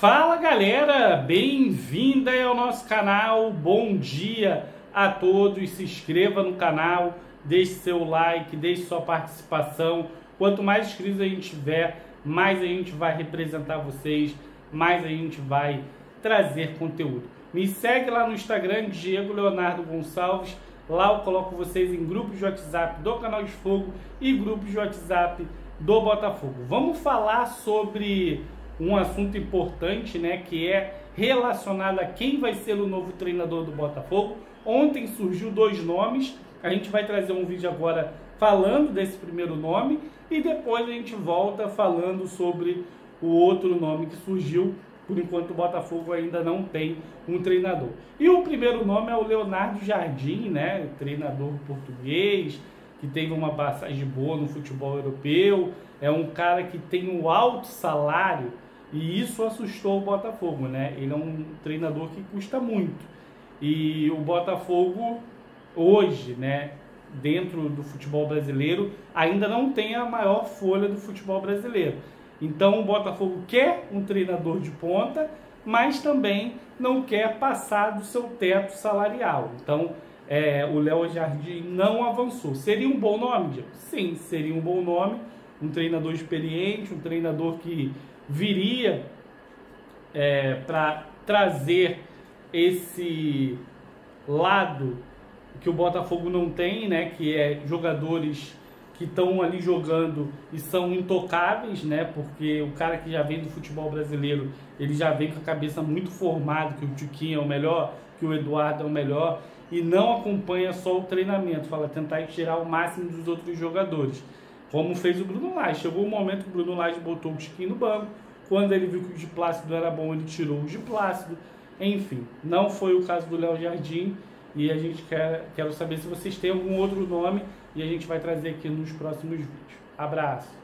Fala galera, bem-vinda ao nosso canal, bom dia a todos, se inscreva no canal, deixe seu like, deixe sua participação, quanto mais inscritos a gente tiver, mais a gente vai representar vocês, mais a gente vai trazer conteúdo. Me segue lá no Instagram, Diego Leonardo Gonçalves, lá eu coloco vocês em grupos de WhatsApp do Canal de Fogo e grupos de WhatsApp do Botafogo. Vamos falar sobre um assunto importante, né, que é relacionado a quem vai ser o novo treinador do Botafogo. Ontem surgiu dois nomes, a gente vai trazer um vídeo agora falando desse primeiro nome e depois a gente volta falando sobre o outro nome que surgiu. Por enquanto o Botafogo ainda não tem um treinador. E o primeiro nome é o Leonardo Jardim, né, treinador português, que teve uma passagem boa no futebol europeu, é um cara que tem um alto salário e isso assustou o Botafogo, né? Ele é um treinador que custa muito. E o Botafogo hoje, né, dentro do futebol brasileiro, ainda não tem a maior folha do futebol brasileiro. Então o Botafogo quer um treinador de ponta, mas também não quer passar do seu teto salarial. Então é, o Léo Jardim não avançou. Seria um bom nome, Diego? Sim, seria um bom nome. Um treinador experiente, um treinador que viria é, para trazer esse lado que o Botafogo não tem, né? Que é jogadores que estão ali jogando e são intocáveis, né? Porque o cara que já vem do futebol brasileiro, ele já vem com a cabeça muito formada que o Tiquinho é o melhor, que o Eduardo é o melhor e não acompanha só o treinamento, fala tentar tirar o máximo dos outros jogadores. Como fez o Bruno Lage. Chegou o um momento que o Bruno Lage botou o Tiquinho no banco. Quando ele viu que o de Plácido era bom, ele tirou o de Plácido. Enfim, não foi o caso do Léo Jardim. E a gente quer quero saber se vocês têm algum outro nome e a gente vai trazer aqui nos próximos vídeos. Abraço!